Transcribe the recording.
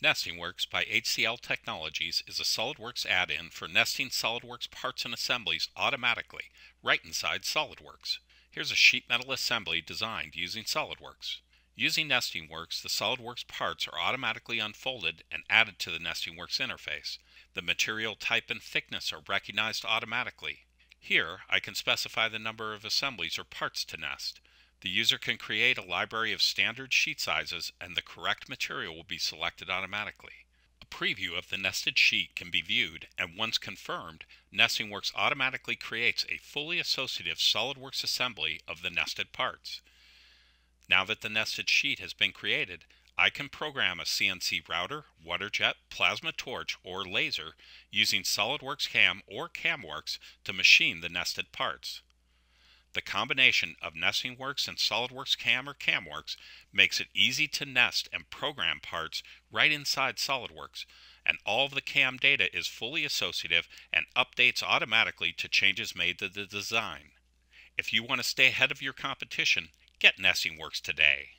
NestingWorks by HCL Technologies is a SOLIDWORKS add-in for nesting SOLIDWORKS parts and assemblies automatically right inside SOLIDWORKS. Here's a sheet metal assembly designed using SOLIDWORKS. Using NestingWorks, the SOLIDWORKS parts are automatically unfolded and added to the NestingWorks interface. The material type and thickness are recognized automatically. Here, I can specify the number of assemblies or parts to nest. The user can create a library of standard sheet sizes and the correct material will be selected automatically. A preview of the nested sheet can be viewed and once confirmed, NestingWorks automatically creates a fully associative SOLIDWORKS assembly of the nested parts. Now that the nested sheet has been created, I can program a CNC router, waterjet, plasma torch, or laser using SOLIDWORKS CAM or CAMWORKS to machine the nested parts. The combination of NestingWorks and SOLIDWORKS CAM or CAMWORKS makes it easy to nest and program parts right inside SOLIDWORKS, and all of the CAM data is fully associative and updates automatically to changes made to the design. If you want to stay ahead of your competition, Get NestingWorks today.